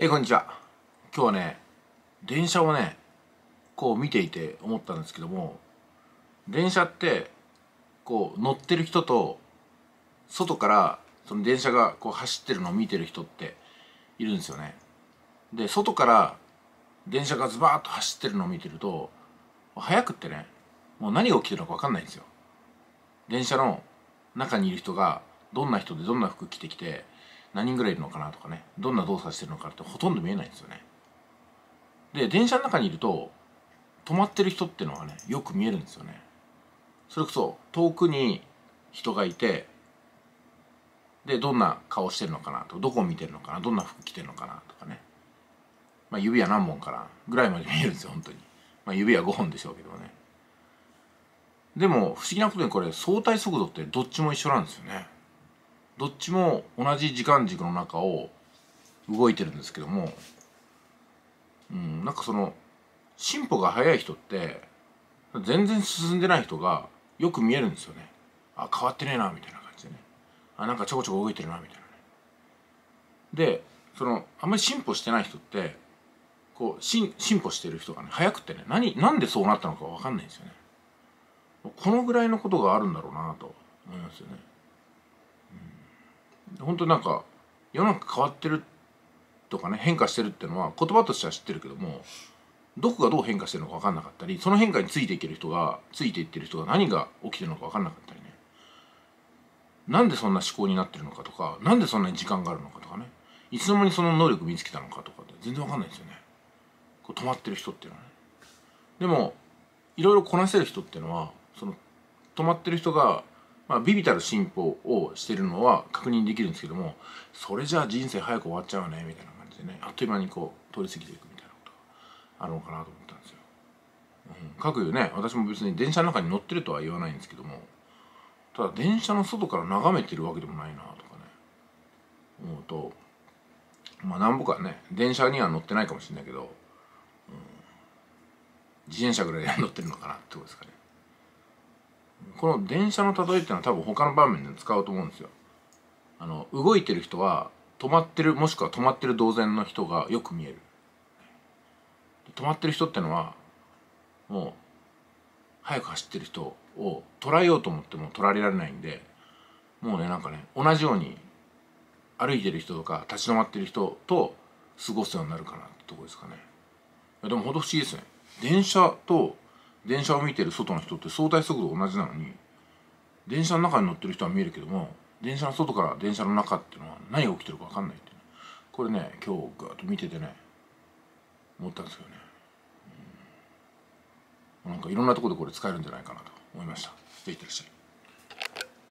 えー、こんにちは。今日はね電車をねこう見ていて思ったんですけども電車ってこう乗ってる人と外からその電車がこう走ってるのを見てる人っているんですよね。で外から電車がズバーッと走ってるのを見てると早くってねもう何が起きてるのか分かんないんですよ。電車の中にいる人がどんな人でどんな服着てきて何人ぐらいいるのかなとかね。どんな動作してるのかってほとんど見えないんですよね。で電車の中にいると止まってる人っていうのはねよく見えるんですよね。それこそ遠くに人がいてでどんな顔してるのかなとどこを見てるのかなどんな服着てるのかなとかね、まあ、指は何本かなぐらいまで見えるんですよ本当に、まあ、指は5本でしょうけどね。でも不思議なことにこれ相対速度ってどっちも一緒なんですよね。どっちも同じ時間軸の中を動いてるんですけどもうんなんかその進歩が早い人って全然進んでない人がよく見えるんですよね。あ変わってねえなみたいな感じでね。あなんかちょこちょこ動いてるなみたいなね。でそのあんまり進歩してない人ってこう進歩してる人がね早くってね何なんでそうなったのか分かんないんですよね。このぐらいのことがあるんだろうなと思いますよね。本当なんか世の中変わってるとかね変化してるっていうのは言葉としては知ってるけどもどこがどう変化してるのか分かんなかったりその変化についていける人がついていってる人が何が起きてるのか分かんなかったりね。なんでそんな思考になってるのかとかなんでそんなに時間があるのかとかね。いつの間にその能力身につけたのかとかって全然分かんないですよね。こう止まってる人っていうのはね。でもいろいろこなせる人っていうのはその止まってる人がまあ、ビビたる進歩をしてるのは確認できるんですけどもそれじゃあ人生早く終わっちゃうねみたいな感じでねあっという間にこう通り過ぎていくみたいなことがあるのかなと思ったんですよ。うん、各いうね私も別に電車の中に乗ってるとは言わないんですけどもただ電車の外から眺めてるわけでもないなとかね思うとまあなんぼかね電車には乗ってないかもしれないけど、うん、自転車ぐらいで乗ってるのかなってことですかね。この電車の例えっていうのは多分他の場面で使うと思うんですよ。あの動いてる人は止まってるもしくは止まってる同然の人がよく見える。止まってる人ってのはもう速く走ってる人を捉えようと思っても捉えられないんでもうねなんかね同じように歩いてる人とか立ち止まってる人と過ごすようになるかなってとこですかね。でもほんと不思議ですね。電車と電車を見てる外の人って相対速度同じなのに電車の中に乗ってる人は見えるけども電車の外から電車の中っていうのは何が起きてるか分かんないっていう、これね今日ガーッと見ててね思ったんですけどね、うん、なんかいろんなところでこれ使えるんじゃないかなと思いました。ぜひいってらっしゃい。